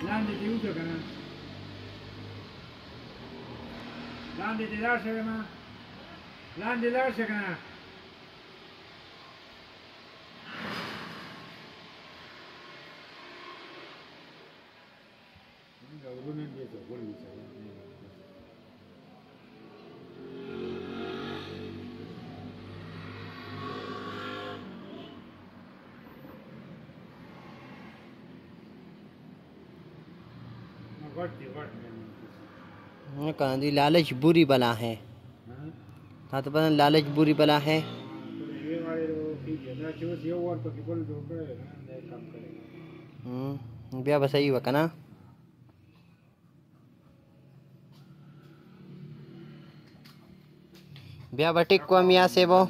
Grande te gusta, canal. Grande te das, canal. Grande das, canal. Venga, कहाँ दी? लालच बुरी बला है। हाँ? तो पता लालच बुरी बला है। है ब्याह बस यही वका ना? ब्याह बटिक को मियाँ से वो।